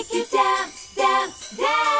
make you dance, dance, dance.